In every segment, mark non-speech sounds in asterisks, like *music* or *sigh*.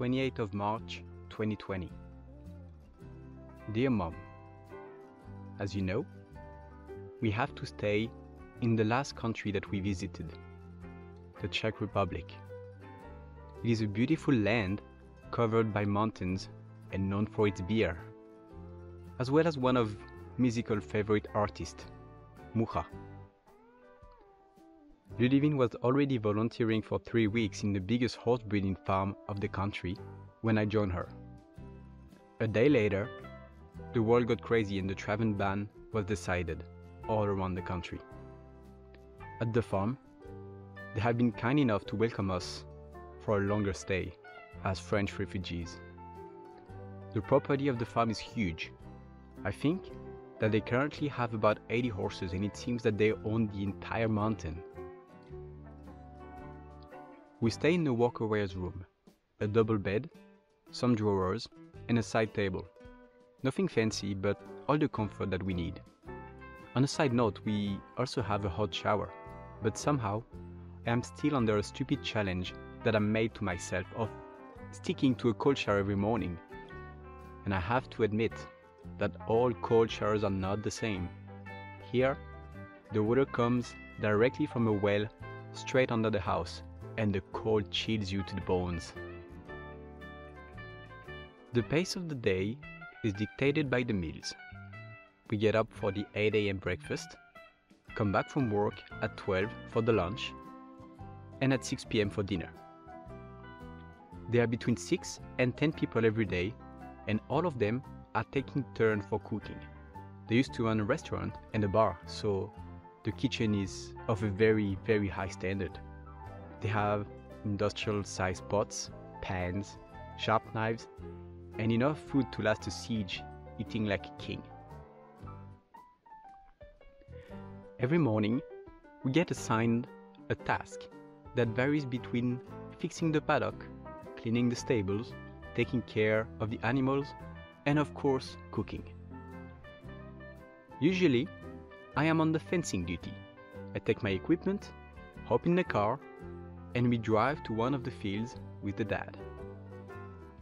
28th of March 2020. Dear Mom, as you know, we have to stay in the last country that we visited, the Czech Republic. It is a beautiful land covered by mountains and known for its beer, as well as one of Misical favorite artists, Mucha. Ludivine was already volunteering for three weeks in the biggest horse breeding farm of the country when I joined her. A day later, the world got crazy and the travel ban was decided all around the country. At the farm, they have been kind enough to welcome us for a longer stay as French refugees. The property of the farm is huge. I think that they currently have about 80 horses and it seems that they own the entire mountain. We stay in the Workaways room, a double bed, some drawers, and a side table. Nothing fancy, but all the comfort that we need. On a side note, we also have a hot shower, but somehow I am still under a stupid challenge that I made to myself of sticking to a cold shower every morning. And I have to admit that all cold showers are not the same. Here, the water comes directly from a well straight under the house, and the cold chills you to the bones. The pace of the day is dictated by the meals. We get up for the 8 a.m. breakfast, come back from work at 12 for the lunch, and at 6 p.m. for dinner. There are between 6 and 10 people every day, and all of them are taking turn for cooking. They used to run a restaurant and a bar, so the kitchen is of a very, very high standard. They have industrial sized pots, pans, sharp knives, and enough food to last a siege, eating like a king. Every morning, we get assigned a task that varies between fixing the paddock, cleaning the stables, taking care of the animals, and of course, cooking. Usually, I am on the fencing duty. I take my equipment, hop in the car, and we drive to one of the fields with the dad.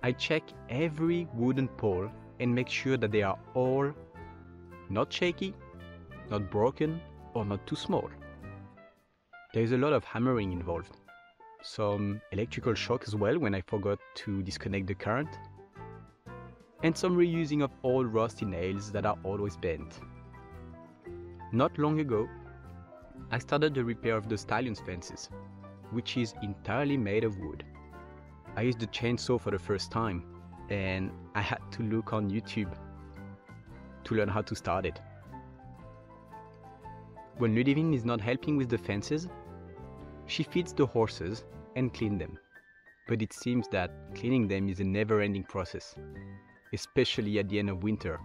I check every wooden pole and make sure that they are all not shaky, not broken, or not too small. There is a lot of hammering involved. Some electrical shock as well when I forgot to disconnect the current. And some reusing of old rusty nails that are always bent. Not long ago, I started the repair of the stallion's fences, which is entirely made of wood. I used the chainsaw for the first time, and I had to look on YouTube to learn how to start it. When Ludivine is not helping with the fences, she feeds the horses and cleans them. But it seems that cleaning them is a never ending process, especially at the end of winter.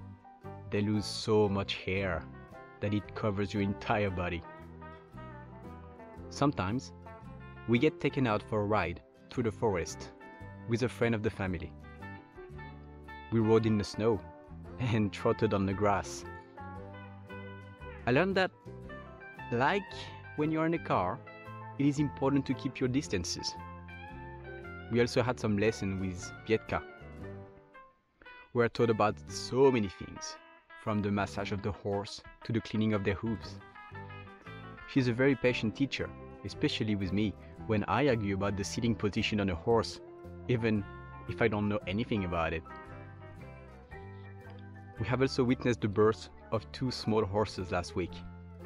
They lose so much hair that it covers your entire body. Sometimes, we get taken out for a ride through the forest with a friend of the family. We rode in the snow and *laughs* trotted on the grass. I learned that, like when you're in a car, it is important to keep your distances. We also had some lesson with Pietka. We were taught about so many things, from the massage of the horse to the cleaning of their hooves. She's a very patient teacher, especially with me when I argue about the sitting position on a horse, even if I don't know anything about it. We have also witnessed the birth of two small horses last week.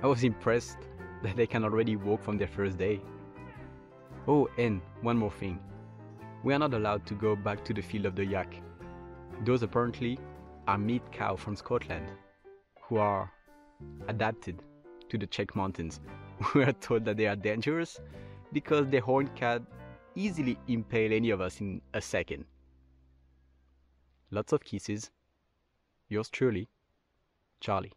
I was impressed that they can already walk from their first day. Oh, and one more thing. We are not allowed to go back to the field of the yak. Those apparently are meat cow from Scotland who are adapted to the Czech mountains. *laughs* We are told that they are dangerous because the horned cat easily impale any of us in a second. Lots of kisses. Yours truly, Charly.